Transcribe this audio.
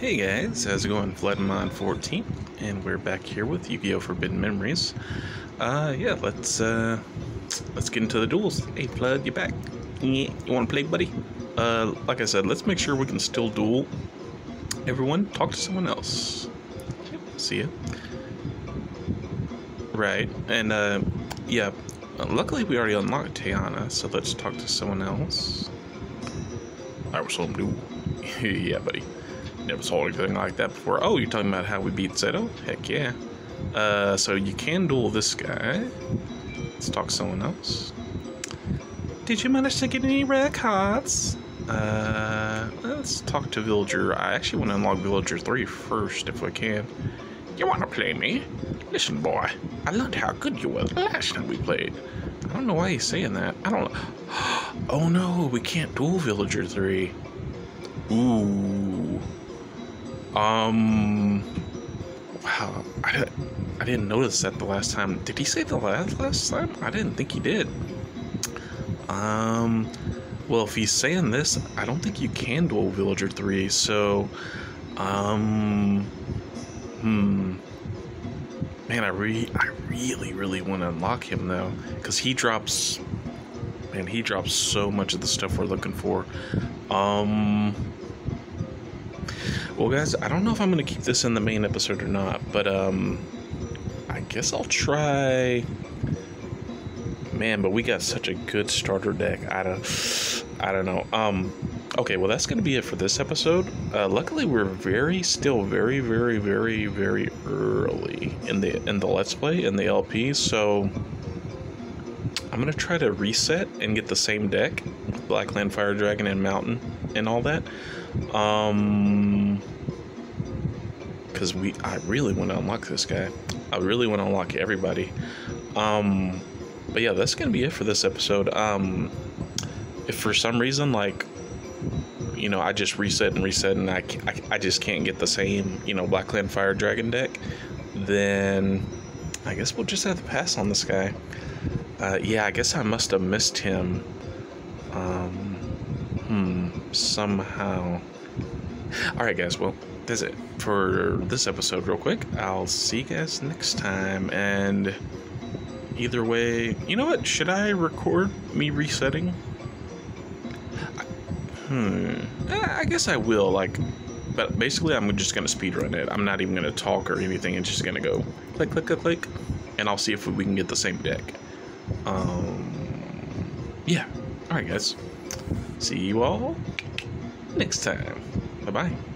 Hey guys, how's it going? Floodmon14, and we're back here with Yu-Gi-Oh! Forbidden Memories. Uh, yeah, let's, uh, let's get into the duels. Hey Flood, you back? Yeah, you wanna play, buddy? Uh, like I said, let's make sure we can still duel. Everyone, talk to someone else. Yep, see ya. Right, and, uh, yeah, luckily we already unlocked Teana, so let's talk to someone else. I was some duel. yeah, buddy. Never saw anything like that before. Oh, you're talking about how we beat Seto? Heck yeah. Uh, so you can duel this guy. Let's talk to someone else. Did you manage to get any rare cards? Uh, let's talk to Villager. I actually want to unlock Villager 3 first if I can. You want to play me? Listen, boy, I learned how good you were last time we played. I don't know why he's saying that. I don't know. Oh no, we can't duel Villager 3. Ooh. Um. Wow. I, I didn't notice that the last time. Did he say the last last time? I didn't think he did. Um. Well, if he's saying this, I don't think you can duel Villager 3, so. Um. Hmm. Man, I re I really, really want to unlock him though, because he drops man, he drops so much of the stuff we're looking for. Um, well, guys, I don't know if I'm gonna keep this in the main episode or not, but um, I guess I'll try. Man, but we got such a good starter deck. I don't, I don't know. Um, okay, well that's gonna be it for this episode. Uh, luckily, we're very, still very, very, very, very early in the in the let's play in the LP, so. I'm gonna try to reset and get the same deck, Blackland Fire Dragon and Mountain and all that. Um, because we, I really want to unlock this guy. I really want to unlock everybody. Um, but yeah, that's gonna be it for this episode. Um, if for some reason like, you know, I just reset and reset and I, I, I just can't get the same, you know, Blackland Fire Dragon deck, then I guess we'll just have to pass on this guy. Uh, yeah, I guess I must have missed him. Um, hmm, somehow. Alright, guys, well, that's it for this episode, real quick. I'll see you guys next time, and either way, you know what? Should I record me resetting? Hmm, eh, I guess I will, like, but basically, I'm just gonna speedrun it. I'm not even gonna talk or anything. It's just gonna go click, click, click, click, and I'll see if we can get the same deck. Um, yeah. All right, guys. See you all next time. Bye bye.